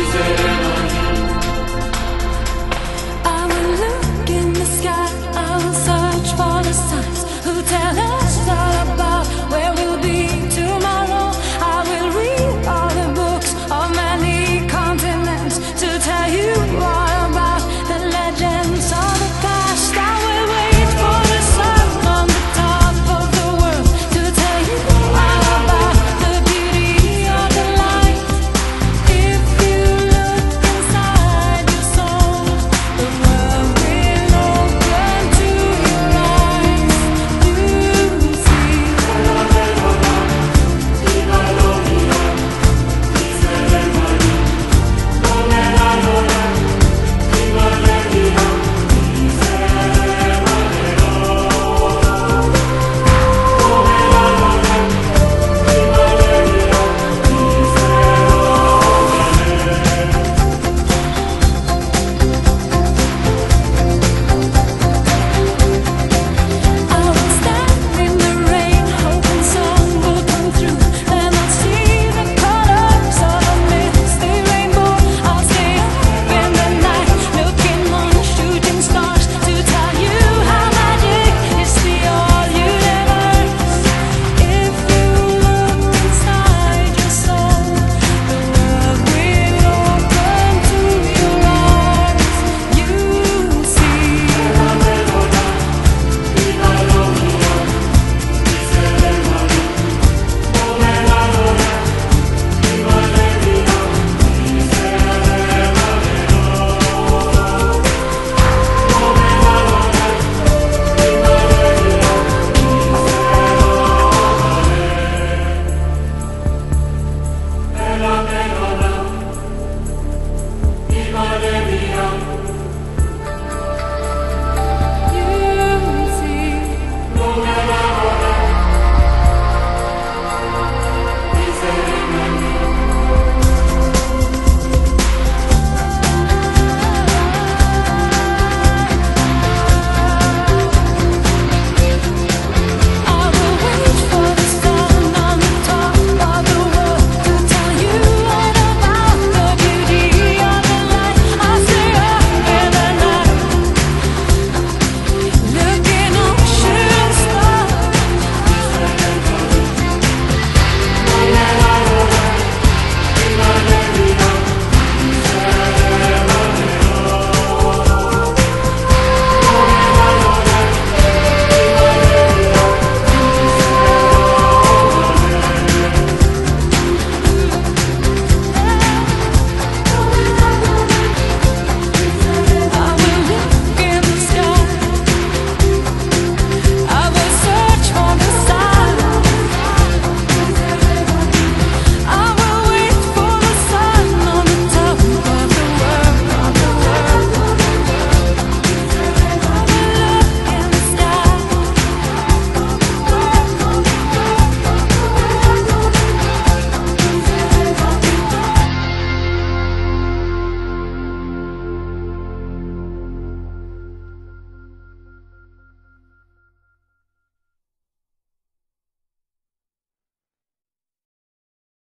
Jesus.